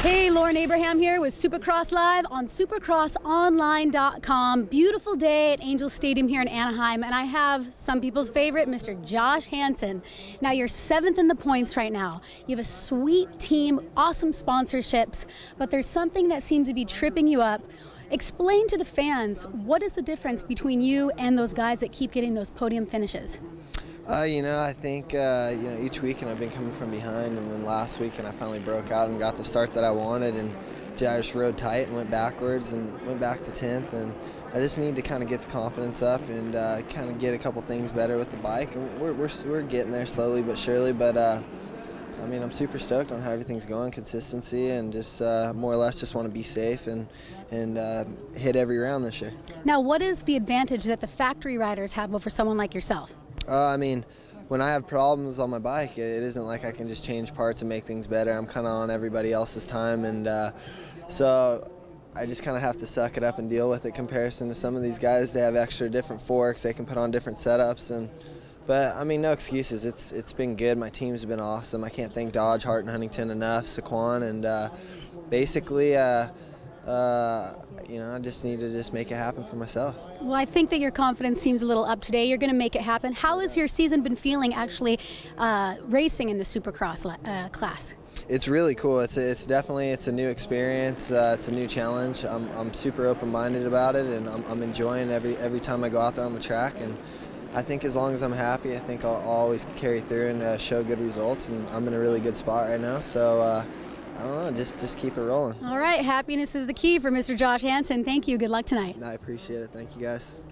Hey, Lauren Abraham here with Supercross Live on supercrossonline.com. Beautiful day at Angel Stadium here in Anaheim, and I have some people's favorite, Mr. Josh Hansen. Now, you're seventh in the points right now. You have a sweet team, awesome sponsorships, but there's something that seems to be tripping you up. Explain to the fans what is the difference between you and those guys that keep getting those podium finishes? Uh, you know, I think uh, you know each weekend I've been coming from behind, and then last weekend I finally broke out and got the start that I wanted, and I just rode tight and went backwards and went back to 10th, and I just need to kind of get the confidence up and uh, kind of get a couple things better with the bike, and we're, we're, we're getting there slowly but surely, but uh, I mean, I'm super stoked on how everything's going, consistency, and just uh, more or less just want to be safe and and uh, hit every round this year. Now, what is the advantage that the factory riders have over someone like yourself? Uh, I mean, when I have problems on my bike, it isn't like I can just change parts and make things better. I'm kind of on everybody else's time, and uh, so I just kind of have to suck it up and deal with it. Comparison to some of these guys, they have extra different forks, they can put on different setups, and but I mean, no excuses. It's it's been good. My team's been awesome. I can't thank Dodge, Hart, and Huntington enough. Saquon, and uh, basically. Uh, uh, you know, I just need to just make it happen for myself. Well, I think that your confidence seems a little up today. You're going to make it happen. How has your season been feeling actually uh, racing in the Supercross uh, class? It's really cool. It's it's definitely it's a new experience. Uh, it's a new challenge. I'm, I'm super open-minded about it, and I'm, I'm enjoying every every time I go out there on the track. And I think as long as I'm happy, I think I'll, I'll always carry through and uh, show good results. And I'm in a really good spot right now. So uh, I don't know, just just keep it rolling. All right, happiness is the key for Mr. Josh Hansen. Thank you. Good luck tonight. I appreciate it. Thank you guys.